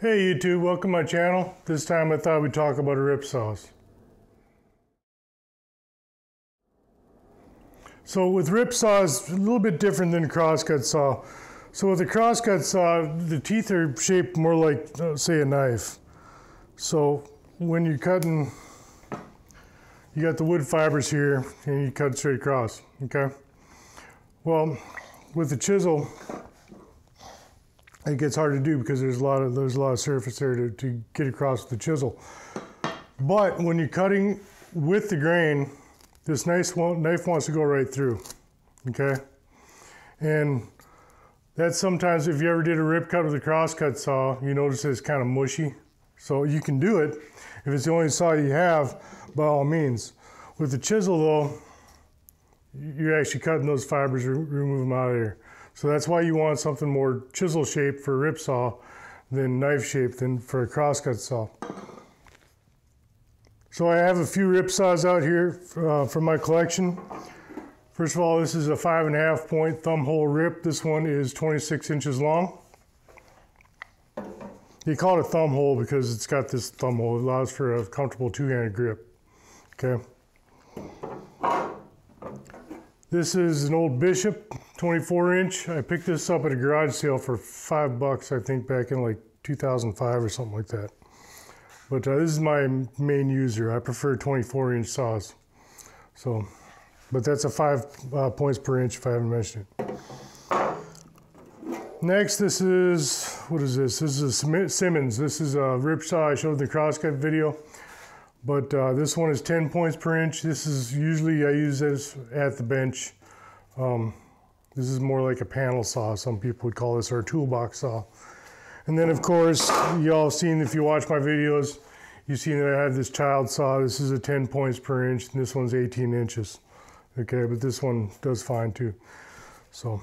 Hey YouTube, welcome to my channel. This time I thought we'd talk about a rip saws. So with rip saws, a little bit different than crosscut saw. So with a crosscut saw, the teeth are shaped more like, uh, say, a knife. So when you're cutting, you got the wood fibers here, and you cut straight across, okay? Well, with the chisel, it gets hard to do because there's a lot of there's a lot of surface there to, to get across with the chisel. But when you're cutting with the grain, this nice knife wants to go right through, okay? And that's sometimes if you ever did a rip cut with a crosscut saw, you notice it's kind of mushy. So you can do it if it's the only saw you have, by all means. With the chisel though, you're actually cutting those fibers, remove them out of here. So that's why you want something more chisel shaped for rip saw than knife shaped than for a crosscut saw. So I have a few rip saws out here uh, from my collection. First of all, this is a five and a half point thumb hole rip. This one is 26 inches long. You call it a thumb hole because it's got this thumb hole. It allows for a comfortable two-handed grip. Okay. This is an old Bishop 24 inch. I picked this up at a garage sale for five bucks, I think back in like 2005 or something like that. But uh, this is my main user. I prefer 24 inch saws. So, but that's a five uh, points per inch if I haven't mentioned it. Next, this is, what is this? This is a Simmons. This is a rip saw I showed in the crosscut video. But uh, this one is 10 points per inch. This is usually, I use this at the bench. Um, this is more like a panel saw. Some people would call this our toolbox saw. And then of course, y'all seen, if you watch my videos, you've seen that I have this child saw. This is a 10 points per inch, and this one's 18 inches. Okay, but this one does fine too. So,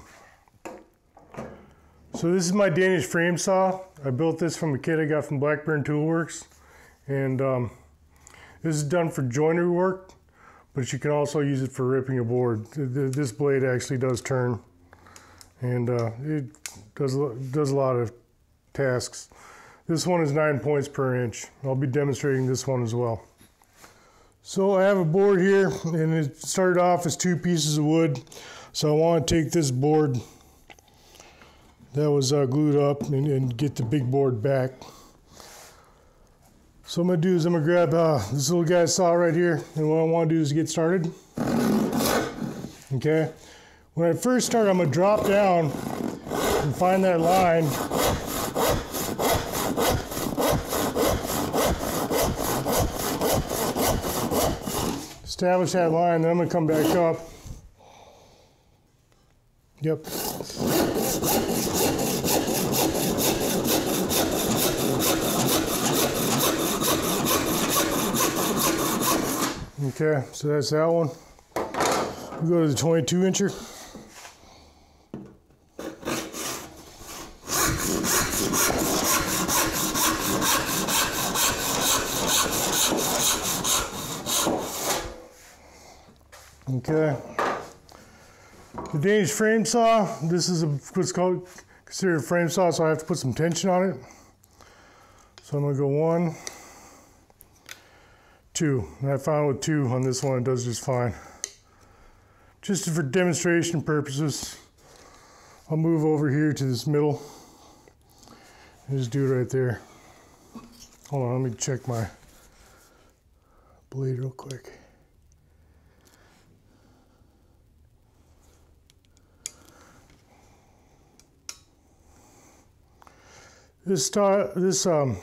so this is my Danish frame saw. I built this from a kit I got from Blackburn Toolworks. And um, this is done for joinery work, but you can also use it for ripping a board. This blade actually does turn, and uh, it does, does a lot of tasks. This one is nine points per inch. I'll be demonstrating this one as well. So I have a board here, and it started off as two pieces of wood. So I want to take this board that was uh, glued up and, and get the big board back. So I'm gonna do is I'm gonna grab uh, this little guy saw right here, and what I wanna do is get started. Okay, when I first start, I'm gonna drop down and find that line. Establish that line, then I'm gonna come back up. Yep. Okay, so that's that one. We go to the 22 incher. Okay. The Danish frame saw, this is a, what's called considered frame saw, so I have to put some tension on it. So I'm gonna go one, two. And I found with two on this one, it does just fine. Just for demonstration purposes, I'll move over here to this middle and just do it right there. Hold on, let me check my blade real quick. This, star, this um,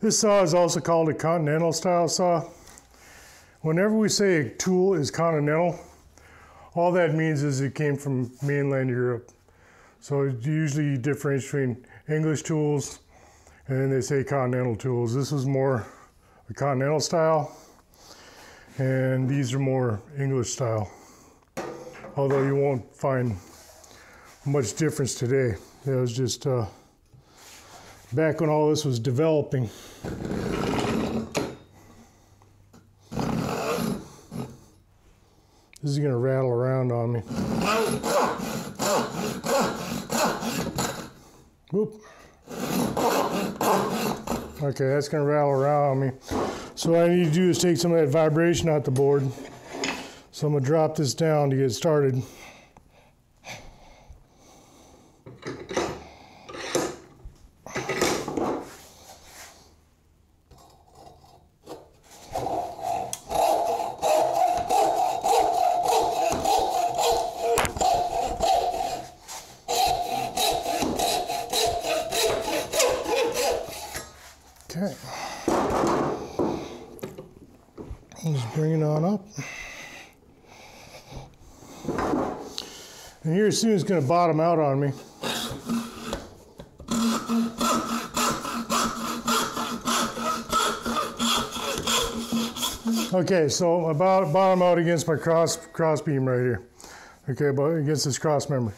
this saw is also called a continental style saw. Whenever we say a tool is continental, all that means is it came from mainland Europe. So usually you differentiate between English tools and then they say continental tools. This was more a continental style and these are more English style. Although you won't find much difference today. It was just uh, back when all this was developing. This is going to rattle around on me. Whoop. Okay, that's gonna rattle around on me. So what I need to do is take some of that vibration out the board. So I'm gonna drop this down to get started. Just bring it on up. And here soon it's going to bottom out on me. Okay, so about bottom out against my cross cross beam right here. Okay, but against this cross member.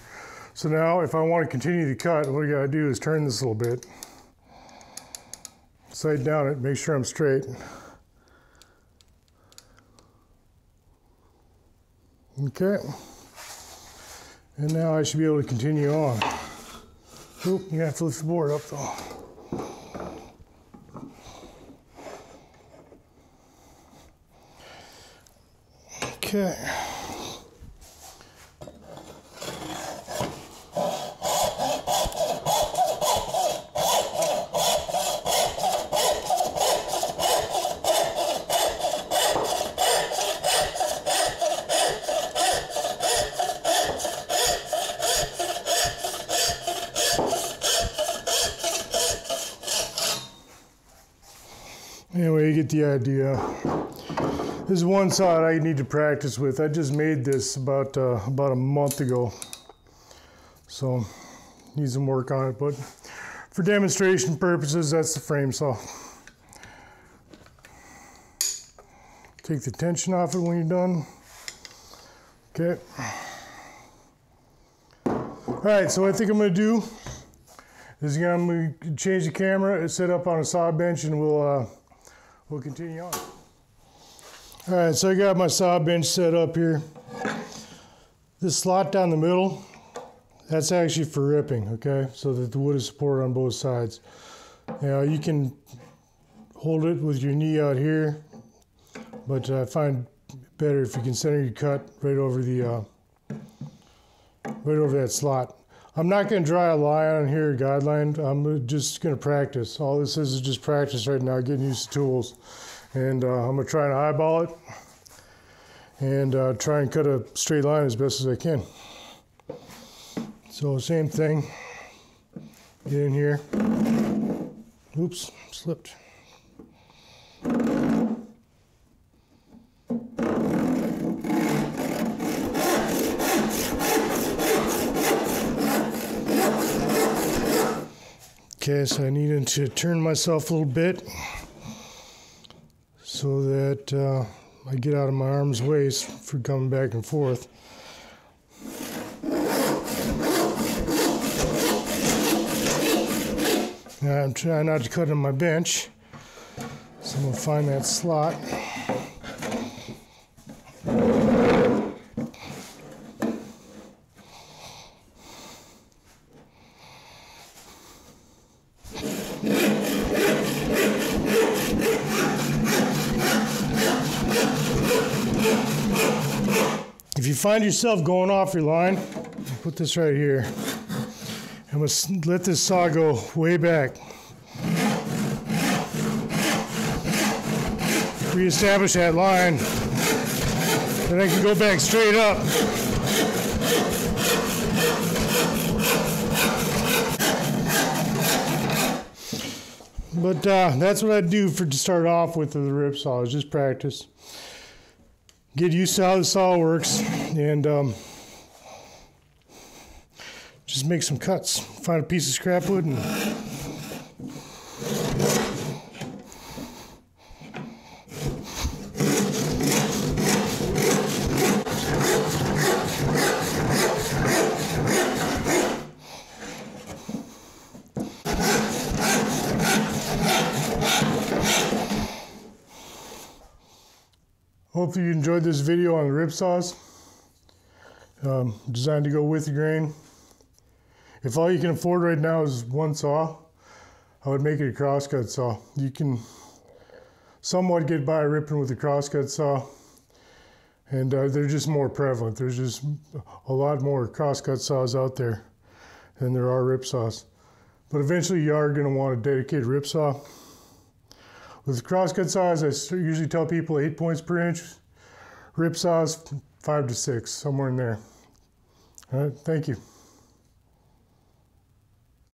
So now if I want to continue to cut, what I gotta do is turn this a little bit. Side down it, make sure I'm straight. Okay. And now I should be able to continue on. Oop, you have to lift the board up though. Okay. Anyway, you get the idea. This is one saw I need to practice with. I just made this about uh, about a month ago, so need some work on it. But for demonstration purposes, that's the frame saw. Take the tension off it when you're done. Okay. All right, so I think I'm gonna do is I'm gonna change the camera, set up on a saw bench, and we'll uh, we'll continue on. All right, so I got my saw bench set up here. This slot down the middle, that's actually for ripping, okay? So that the wood is supported on both sides. Now you can hold it with your knee out here, but I find better if you can center your cut right over the, uh, right over that slot. I'm not going to draw a line on here, a guideline. I'm just going to practice. All this is is just practice right now, getting used to tools. And uh, I'm going to try and eyeball it and uh, try and cut a straight line as best as I can. So same thing, get in here. Oops, slipped. Okay, so I needed to turn myself a little bit so that uh, I get out of my arm's way for coming back and forth. I'm trying not to cut on my bench, so I'm gonna find that slot. You find yourself going off your line, put this right here. I'm gonna let this saw go way back. Reestablish that line. Then I can go back straight up. But uh, that's what I do for to start off with the rip saw is just practice get used to how the saw works and um, just make some cuts. Find a piece of scrap wood and Hopefully you enjoyed this video on the rip saws. Um, designed to go with the grain. If all you can afford right now is one saw, I would make it a crosscut saw. You can somewhat get by ripping with a crosscut saw, and uh, they're just more prevalent. There's just a lot more crosscut saws out there than there are rip saws. But eventually, you are going to want a dedicated rip saw. With crosscut saws, I usually tell people eight points per inch. Rip saws, five to six, somewhere in there. Thank you.